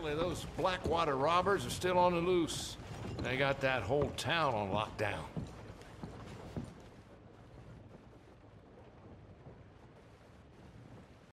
Apparently those Blackwater robbers are still on the loose. They got that whole town on lockdown.